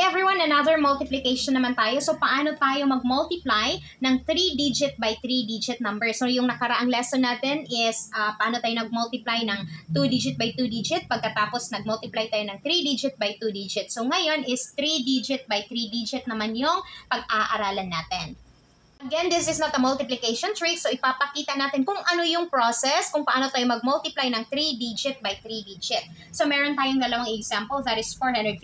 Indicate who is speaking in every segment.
Speaker 1: Everyone, another multiplication naman tayo. So paano tayo mag-multiply ng 3-digit by 3-digit number? So yung nakaraang lesson natin is uh, paano tayo nag-multiply ng 2-digit by 2-digit pagkatapos nag-multiply tayo ng 3-digit by 2-digit. So ngayon is 3-digit by 3-digit naman yung pag-aaralan natin. Again, this is not a multiplication trick, so ipapakita natin kung ano yung process, kung paano tayo mag-multiply ng 3-digit by 3-digit. So, meron tayong dalawang example, that is 457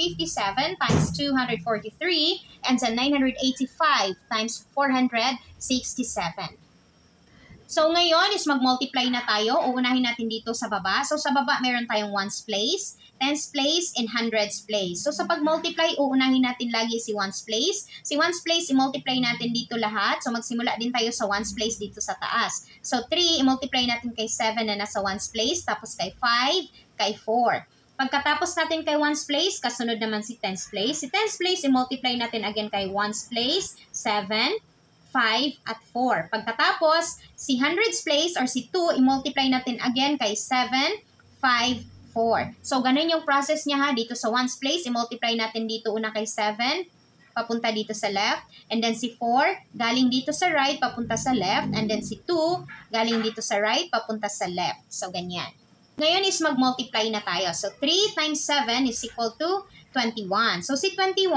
Speaker 1: times 243, and then 985 times 467. So, ngayon is mag-multiply na tayo. Uunahin natin dito sa baba. So, sa baba, meron tayong ones place tens place, and hundreds place. So, sa pag-multiply, uunahin natin lagi si ones place. Si ones place, i-multiply natin dito lahat. So, magsimula din tayo sa ones place dito sa taas. So, 3, i-multiply natin kay 7 na nasa ones place, tapos kay 5, kay 4. Pagkatapos natin kay ones place, kasunod naman si tens place. Si tens place, i-multiply natin again kay ones place, 7, 5, at 4. Pagkatapos, si hundreds place or si 2, i-multiply natin again kay 7, 5, 4. So, ganun yung process niya ha. Dito sa ones place, i-multiply natin dito una kay 7, papunta dito sa left. And then si 4, galing dito sa right, papunta sa left. And then si 2, galing dito sa right, papunta sa left. So, ganyan. Ngayon is mag-multiply na tayo. So, 3 times 7 is equal to 21. So, si 21,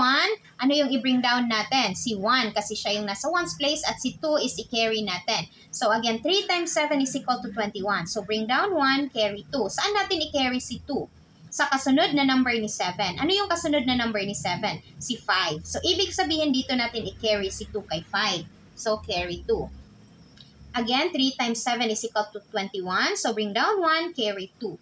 Speaker 1: ano yung i-bring down natin? Si 1 kasi siya yung nasa 1's place at si 2 is i-carry natin. So, again, 3 times 7 is equal to 21. So, bring down 1, carry 2. Saan natin i-carry si 2? Sa kasunod na number ni 7. Ano yung kasunod na number ni 7? Si 5. So, ibig sabihin dito natin i-carry si 2 kay 5. So, carry 2. Again, 3 times 7 is equal to 21. So, bring down 1, carry 2.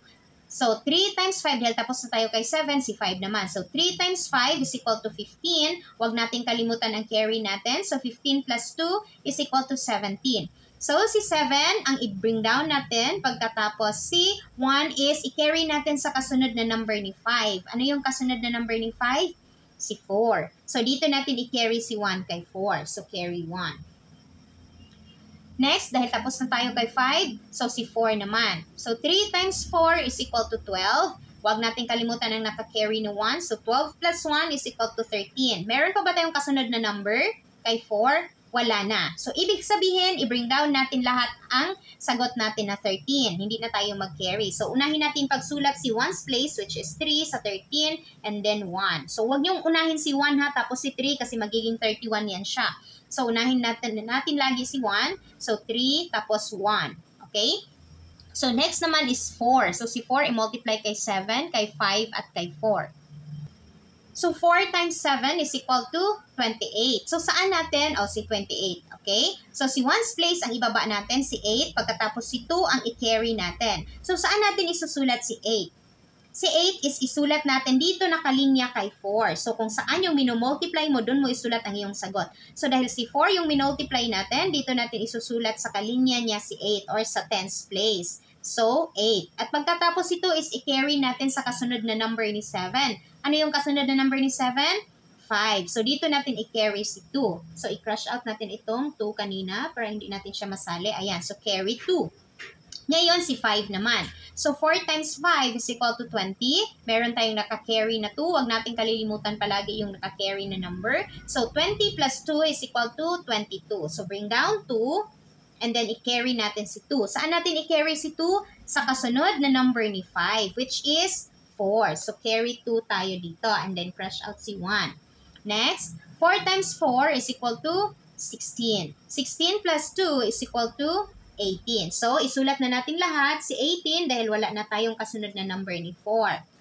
Speaker 1: So, 3 times 5, dahil tapos na tayo kay 7, si 5 naman. So, 3 times 5 is equal to 15. Huwag natin kalimutan ang carry natin. So, 15 plus 2 is equal to 17. So, si 7, ang i-bring down natin. Pagkatapos, si 1 is i-carry natin sa kasunod na number ni 5. Ano yung kasunod na number ni 5? Si 4. So, dito natin i-carry si 1 kay 4. So, carry 1. Next, dahil tapos na tayo kay 5, so si 4 naman. So 3 times 4 is equal to 12. Huwag natin kalimutan ang naka-carry na 1. So 12 plus 1 is equal to 13. Meron pa ba tayong kasunod na number? Kay 4? Wala na. So, ibig sabihin, i-bring down natin lahat ang sagot natin na 13. Hindi na tayo mag-carry. So, unahin natin pagsulat si 1's place, which is 3 sa 13, and then 1. So, wag niyong unahin si 1 ha, tapos si 3 kasi magiging 31 yan siya. So, unahin natin, natin lagi si 1. So, 3 tapos 1. Okay? So, next naman is 4. So, si 4 i-multiply kay 7, kay 5, at kay 4. So, 4 times 7 is equal to 28. So, saan natin? O, oh, si 28. Okay? So, si 1's place ang ibaba natin, si 8. Pagkatapos si 2 ang i-carry natin. So, saan natin isusulat si 8? Si 8 is isulat natin dito nakalinya kay 4. So, kung saan yung minomultiply mo, doon mo isulat ang iyong sagot. So, dahil si 4 yung minultiply natin, dito natin isusulat sa kalinya niya si 8 or sa 10's place. So, 8. At pagkatapos ito is i-carry natin sa kasunod na number ni 7. Ano yung kasunod na number ni 7? 5. So, dito natin i-carry si 2. So, i-crush out natin itong 2 kanina para hindi natin siya masali. Ayan. So, carry 2. Ngayon, si 5 naman. So, 4 times 5 is equal to 20. Meron tayong naka-carry na 2. Huwag natin kalilimutan palagi yung naka-carry na number. So, 20 plus 2 is equal to 22. So, bring down 2 and then i-carry natin si 2. Saan natin i-carry si 2? Sa kasunod na number ni 5, which is 4. So, carry 2 tayo dito and then crush out si 1. Next, 4 times 4 is equal to 16. 16 plus 2 is equal to 18. So, isulat na natin lahat si 18 dahil wala na tayong kasunod na number ni 4.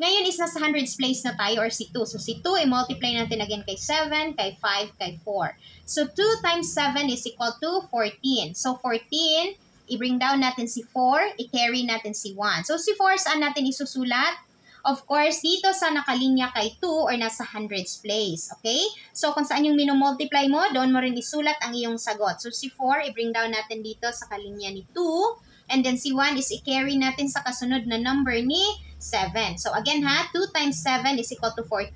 Speaker 1: Ngayon is nasa hundreds place na tayo or si 2. So si 2, i-multiply natin again kay 7, kay 5, kay 4. So 2 times 7 is equal to 14. So 14, i-bring down natin si 4, i-carry natin si 1. So si 4, saan natin isusulat? Of course, dito sa nakalinya kay 2 or nasa hundreds place. Okay? So, kung saan yung minumultiply mo, doon mo rin isulat ang iyong sagot. So, si 4, i-bring down natin dito sa kalinya ni 2. And then, si 1 is i-carry natin sa kasunod na number ni 7. So again ha, 2 times 7 is equal to 14.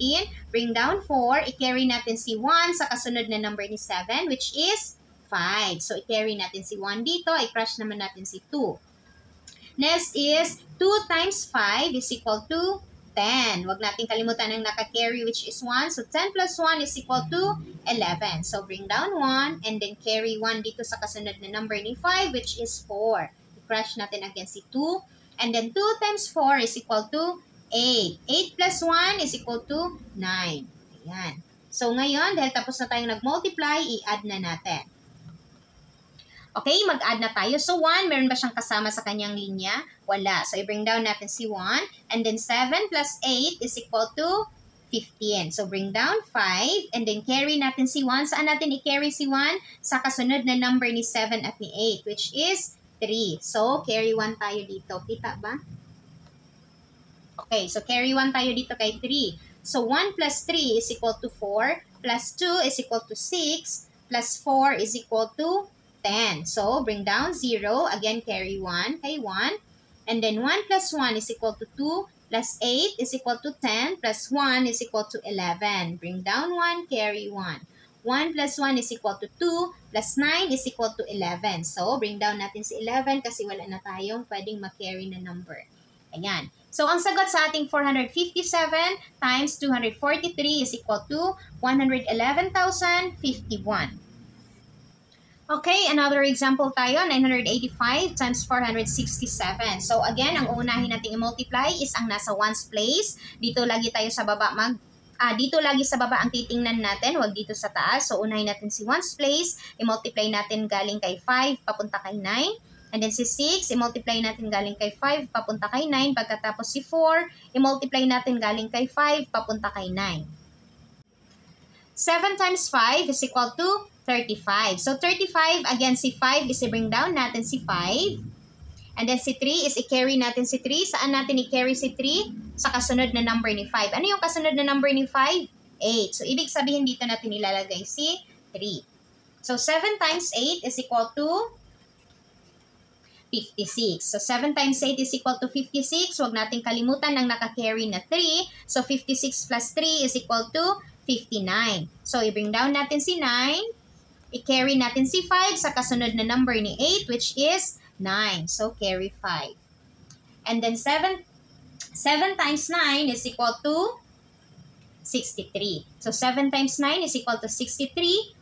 Speaker 1: Bring down 4. I-carry natin si 1 sa kasunod na number ni 7 which is 5. So i-carry natin si 1 dito. I-crush naman natin si 2. Next is 2 times 5 is equal to 10. Huwag natin kalimutan ang naka-carry which is 1. So 10 plus 1 is equal to 11. So bring down 1 and then carry 1 dito sa kasunod na number ni 5 which is 4. I-crush natin again si 2. And then 2 times 4 is equal to 8. 8 plus 1 is equal to 9. Ayan. So ngayon, dahil tapos na tayong nag-multiply, i-add na natin. Okay, mag-add na tayo. So, 1, meron ba siyang kasama sa kanyang linya? Wala. So, i-bring down natin si 1. And then, 7 plus 8 is equal to 15. So, bring down 5. And then, carry natin si 1. Saan natin i-carry si 1? Sa kasunod na number ni 7 at ni 8, which is 3. So, carry 1 tayo dito. Kita ba? Okay, so carry 1 tayo dito kay 3. So, 1 plus 3 is equal to 4. Plus 2 is equal to 6. Plus 4 is equal to 10. So, bring down 0. Again, carry 1 kay 1. And then 1 plus 1 is equal to 2. Plus 8 is equal to 10. Plus 1 is equal to 11. Bring down 1, carry 1. 1 plus 1 is equal to 2. Plus 9 is equal to 11. So, bring down natin si 11 kasi wala na tayong pwedeng makarry na number. Ayan. So, ang sagot sa ating 457 times 243 is equal to 111,051. Okay, another example tayo, 985 times 467. So again, ang uunahin nating i-multiply is ang nasa ones place. Dito lagi tayo sa baba mag ah, dito lagi sa baba ang titingnan natin, wag dito sa taas. So unahin natin si ones place, i-multiply natin galing kay 5 papunta kay 9. And then si 6, i-multiply natin galing kay 5 papunta kay 9. Pagkatapos si 4, i-multiply natin galing kay 5 papunta kay 9. 7 times 5 is equal to 35. So, 35, again, si 5 is i-bring down natin si 5. And then si 3 is i-carry natin si 3. Saan natin i-carry si 3? Sa kasunod na number ni 5. Ano yung kasunod na number ni 5? 8. So, ibig sabihin dito natin ilalagay si 3. So, 7 times 8 is equal to 56. So, 7 times 8 is equal to 56. Huwag natin kalimutan ang naka-carry na 3. So, 56 plus 3 is equal to 59. So, i-bring down natin si 9 i-carry natin si 5 sa kasunod na number ni 8 which is 9. So, carry 5. And then 7, 7 times 9 is equal to 63. So, 7 times 9 is equal to 63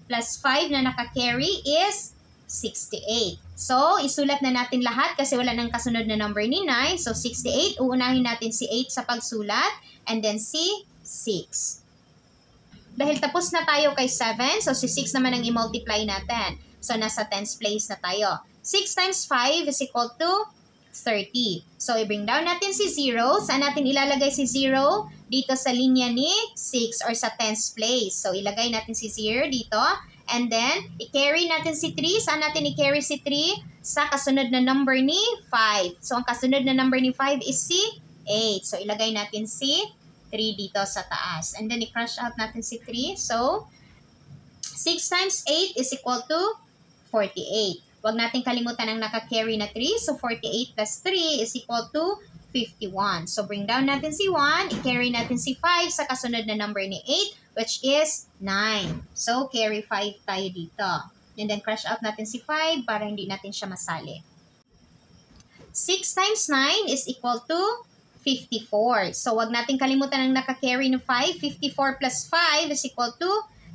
Speaker 1: plus 5 na naka-carry is 68. So, isulat na natin lahat kasi wala nang kasunod na number ni 9. So, 68. Uunahin natin si 8 sa pagsulat and then si 6. Dahil tapos na tayo kay 7, so si 6 naman ang i-multiply natin. So, nasa tens place na tayo. 6 times 5 is equal to 30. So, i-bring down natin si 0. Saan natin ilalagay si 0? Dito sa linya ni 6 or sa tens place. So, ilagay natin si 0 dito. And then, i-carry natin si 3. Saan natin i-carry si 3? Sa kasunod na number ni 5. So, ang kasunod na number ni 5 is si 8. So, ilagay natin si 3 dito sa taas. And then, i-crush out natin si 3. So, 6 times 8 is equal to 48. Huwag natin kalimutan ang naka-carry na 3. So, 48 plus 3 is equal to 51. So, bring down natin si 1. I-carry natin si 5 sa kasunod na number ni 8, which is 9. So, carry 5 tayo dito. And then, crush out natin si 5 para hindi natin siya masali. 6 times 9 is equal to 54. So, wag natin kalimutan ang naka-carry ng 5. 54 plus 5 is equal to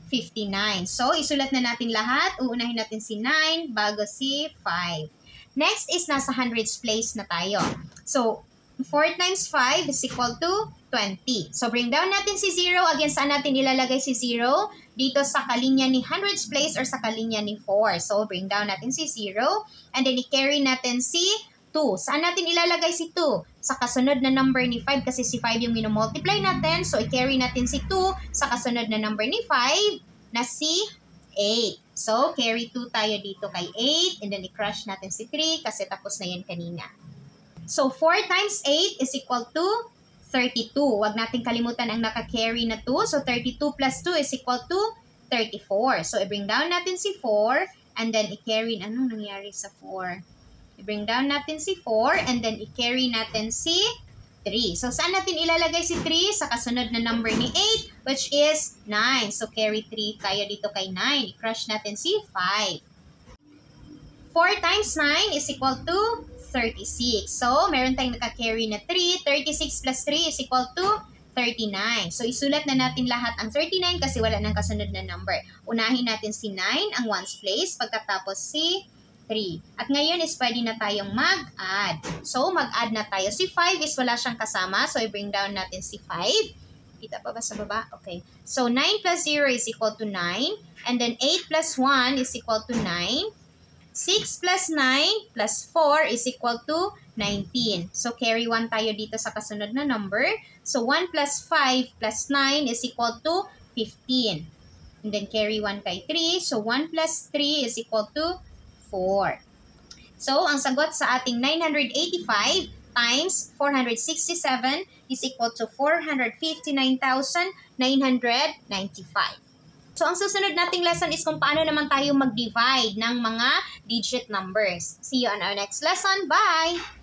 Speaker 1: 59. So, isulat na natin lahat. Uunahin natin si 9 bago si 5. Next is nasa hundreds place na tayo. So, 4 times 5 is equal to 20. So, bring down natin si 0. Again, saan natin ilalagay si 0? Dito sa kalinya ni hundreds place or sa kalinya ni 4. So, bring down natin si 0. And then, i-carry natin si 2. Saan natin ilalagay si 2? Sa kasunod na number ni 5 kasi si 5 yung minomultiply natin. So, i-carry natin si 2 sa kasunod na number ni 5 na si 8. So, carry 2 tayo dito kay 8 and then i-crush natin si 3 kasi tapos na yan kanina. So, 4 times 8 is equal to 32. Huwag natin kalimutan ang naka-carry na 2. So, 32 plus 2 is equal to 34. So, i-bring down natin si 4 and then i-carry. Anong nangyari sa 4? I-bring down natin si 4 and then i-carry natin si 3. So, saan natin ilalagay si 3? Sa kasunod na number ni 8, which is 9. So, carry 3 tayo dito kay 9. I-crush natin si 5. 4 times 9 is equal to 36. So, meron tayong naka-carry na 3. 36 plus 3 is equal to 39. So, isulat na natin lahat ang 39 kasi wala nang kasunod na number. Unahin natin si 9, ang ones place, pagkatapos si 3. At ngayon is pwede na tayong mag-add. So, mag-add na tayo. Si 5 is wala siyang kasama. So, i-bring down natin si 5. Kita pa ba sa baba? Okay. So, 9 plus 0 is equal to 9. And then, 8 plus 1 is equal to 9. 6 plus 9 plus 4 is equal to 19. So, carry 1 tayo dito sa kasunod na number. So, 1 plus 5 plus 9 is equal to 15. And then, carry 1 kay 3. So, 1 plus 3 is equal to 4. So, ang sagot sa ating 985 times 467 is equal to 459,995. So, ang susunod nating lesson is kung paano naman tayo mag-divide ng mga digit numbers. See you on our next lesson. Bye!